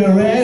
to rest.